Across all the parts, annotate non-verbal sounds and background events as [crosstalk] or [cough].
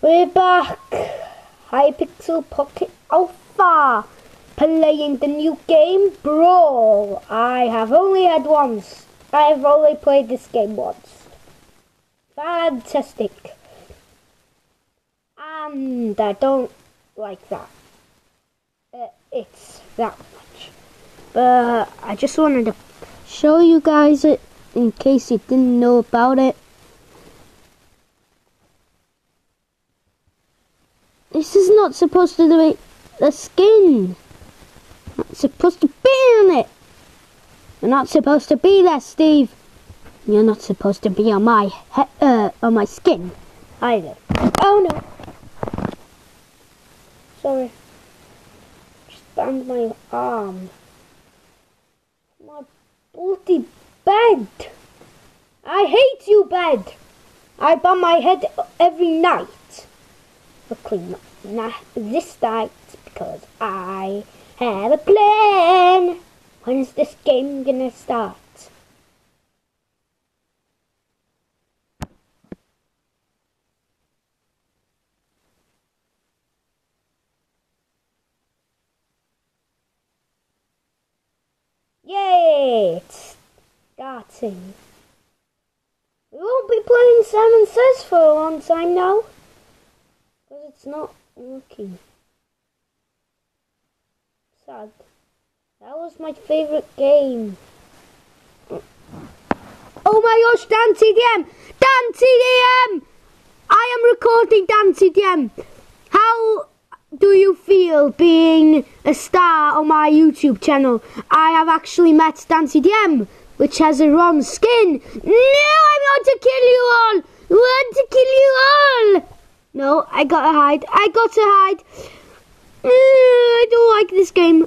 We're back. Hypixel Pocket Alpha. Playing the new game, Brawl. I have only had once. I have only played this game once. Fantastic. And I don't like that. Uh, it's that much. But I just wanted to show you guys it in case you didn't know about it. This is not supposed to be the skin. Not supposed to be on it. You're not supposed to be there, Steve. You're not supposed to be on my uh, on my skin either. Oh no. Sorry. Just banged my arm. My bloody bed. I hate you, bed. I bang my head every night. Luckily not this night because I have a plan. When is this game gonna start? Yay! It's starting. We won't be playing Simon Says for a long time now. Because it's not working. Sad. That was my favourite game. Oh my gosh, Dan TDM! Dan TDM! I am recording Dan TDM. How do you feel being a star on my YouTube channel? I have actually met Dan TDM, which has a wrong skin. No, I want to kill you all! I want to kill you all! No, I gotta hide. I gotta hide. Uh, I don't like this game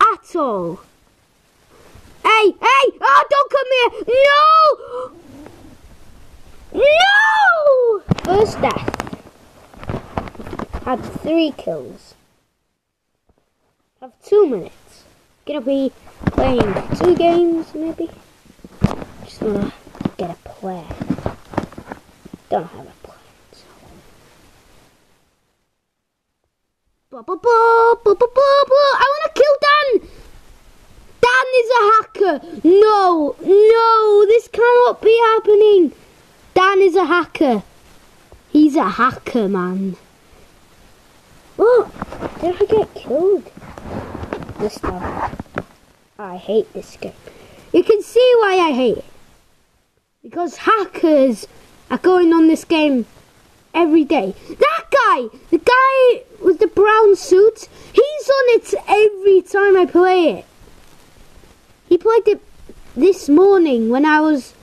at all. Hey, hey! Oh, don't come here! No! No! First death. Had three kills. Have two minutes. Gonna be playing two games, maybe. Just wanna get a plan. Don't have a plan. So. Blah, blah, blah, blah, blah, blah, blah. I wanna kill Dan! Dan is a hacker! No, no, this cannot be happening! Dan is a hacker. He's a hacker, man. Oh, did I get killed? This time. I hate this game. You can see why I hate it. Because hackers are going on this game every day. That guy! The guy with the brown suit, he's on it every time I play it. He played it this morning when I was.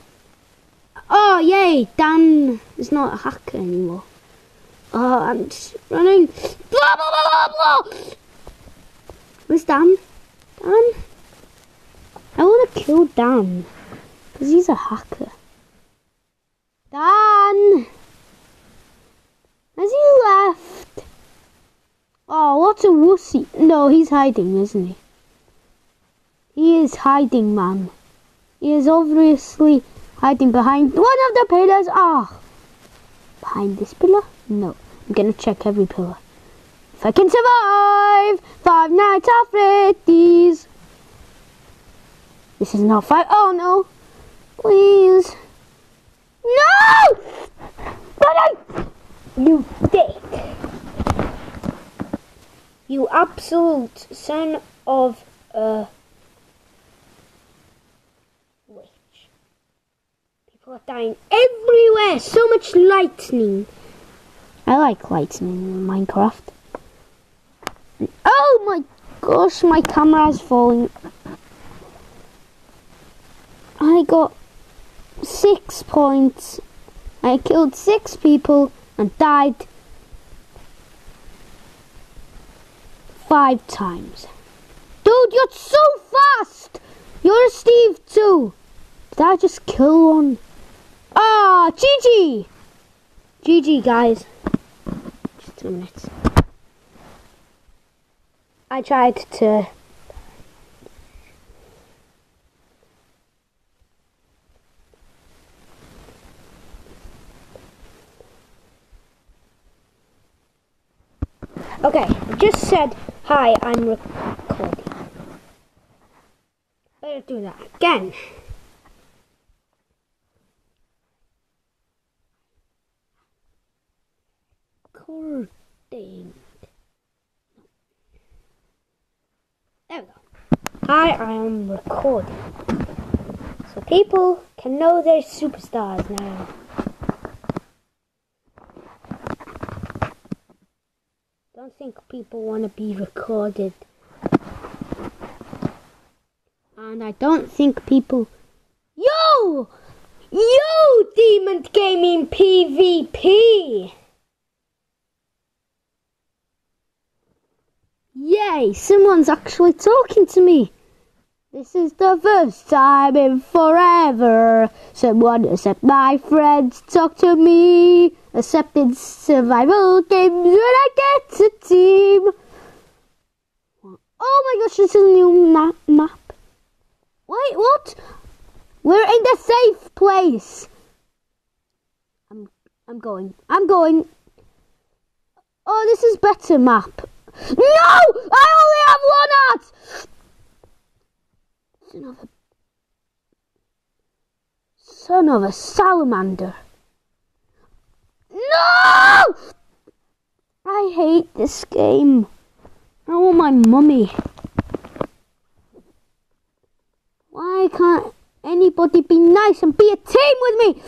Oh, yay! Dan is not a hacker anymore. Oh, I'm just running. Blah, blah, blah, blah, blah. Where's Dan? Dan? I want to kill Dan. Because he's a hacker. Dan! Has he left? Oh, what a wussy. No, he's hiding, isn't he? He is hiding, man. He is obviously hiding behind one of the pillars. Ah! Behind this pillar? No. I'm gonna check every pillar. If I can survive Five Nights at Freddy's. This is not five. Oh no! Please. No! But I. You dick! You absolute son of a witch. People are dying everywhere. So much lightning. I like lightning in Minecraft. Oh my gosh, my camera is falling. I got six points. I killed six people and died five times. Dude, you're so fast! You're a Steve too. Did I just kill one? Ah, GG! GG, guys. Two minutes. I tried to. Okay, just said hi, I'm recording. Better do that again. Recording. There we go. Hi, I am recording. So people can know they're superstars now. Don't think people want to be recorded. And I don't think people. Yo! Yo! Demon Gaming PvP! Yay! Someone's actually talking to me. This is the first time in forever someone except my friends talk to me. Except in survival games when I get a team. Oh my gosh, is a new map. map. Wait, what? We're in the safe place. I'm, I'm going. I'm going. Oh, this is better map. No! I only have one heart! Son of a... Son of a salamander. No! I hate this game. I want my mummy. Why can't anybody be nice and be a team with me?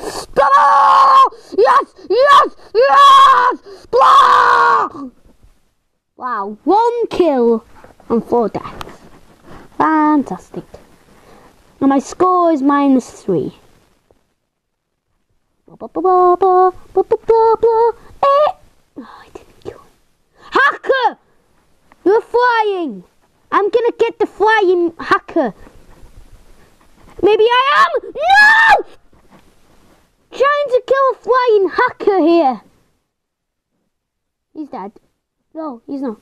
Yes! Yes! Yes! Blah! Wow, one kill and four deaths. Fantastic. And my score is minus three. Blah, blah, blah, blah, blah, blah, blah. Eh. Oh, I didn't kill him. Hacker! You're flying! I'm gonna get the flying hacker. Maybe I am! No! Trying to kill a flying hacker here. He's dead. No, he's not.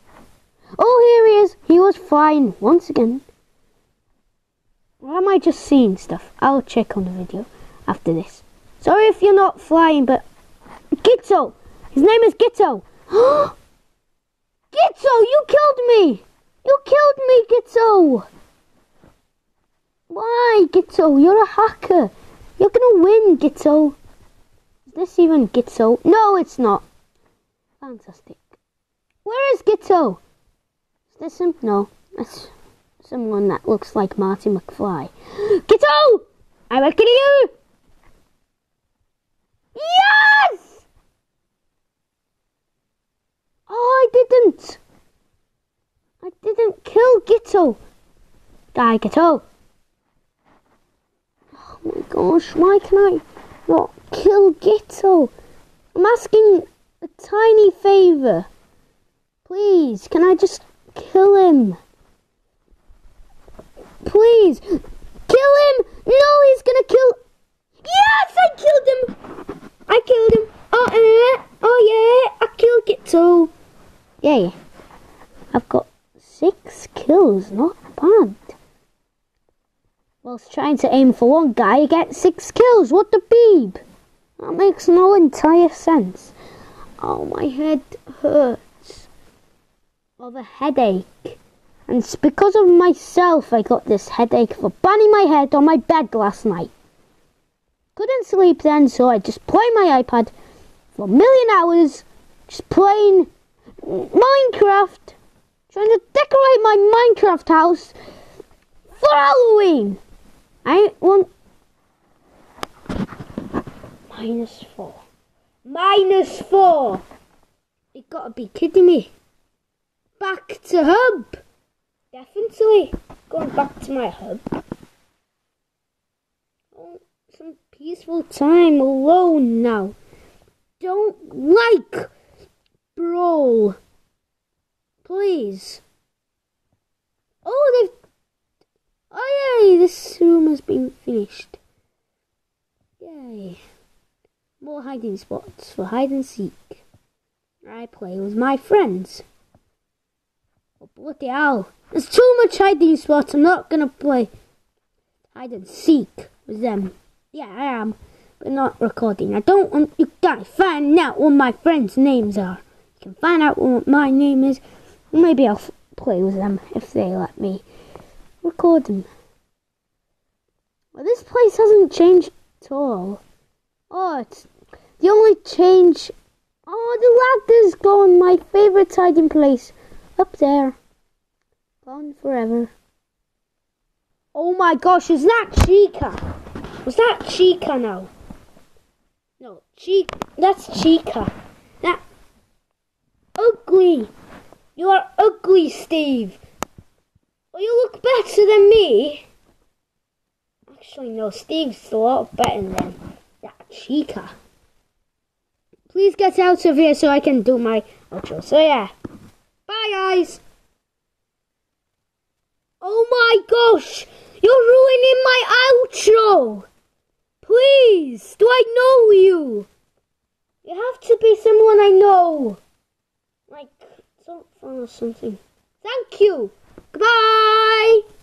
Oh, here he is. He was flying once again. Or am I just seeing stuff? I'll check on the video after this. Sorry if you're not flying, but Gitto! His name is Gitto! [gasps] Gitto, you killed me! You killed me, Gitto! Why, Gitto? You're a hacker. You're gonna win, Gitto. Is this even Gitto? No, it's not. Fantastic. Where is Gitto? Is this him? No. That's someone that looks like Marty McFly. [gasps] Gitto! I will kill you! Yes! Oh, I didn't. I didn't kill Gitto. Die, Gitto. Oh my gosh, why can I not kill Gitto? I'm asking a tiny favour. Please, can I just kill him? Please, kill him! No, he's gonna kill. Yes, I killed him. I killed him. Oh, uh, oh yeah, I killed Gitto. Yay! I've got six kills. Not bad. Whilst trying to aim for one guy, you get six kills. What the beeb? That makes no entire sense. Oh, my head hurts. Of a headache. And it's because of myself I got this headache for banging my head on my bed last night. Couldn't sleep then, so I just played my iPad for a million hours, just playing Minecraft, trying to decorate my Minecraft house for Halloween. I want minus four. Minus four. You gotta be kidding me. Back to hub. Definitely going back to my hub. Oh, some peaceful time alone now. Don't like brawl. Please. Oh, they've. Oh, yay! This room has been finished. Yay. More hiding spots for hide and seek. I play with my friends. Oh, bloody hell. There's too much hiding spots. I'm not gonna play hide and seek with them. Yeah, I am. But not recording. I don't want you guys finding out what my friends' names are. You can find out what my name is. Maybe I'll play with them if they let me record them. Well, this place hasn't changed at all. Oh, it's the only change. Oh, the ladder's gone. My favorite hiding place up there. Gone forever. Oh my gosh, is that Chica? Was that Chica now? No, Chica. That's Chica. That ugly. You are ugly, Steve. Well, you look better than me. Actually, no, Steve's a lot better than that Chica. Please get out of here so I can do my outro. So yeah, bye guys. Oh my gosh, you're ruining my outro. Please, do I know you? You have to be someone I know. Like, some fun or something. Thank you. Goodbye.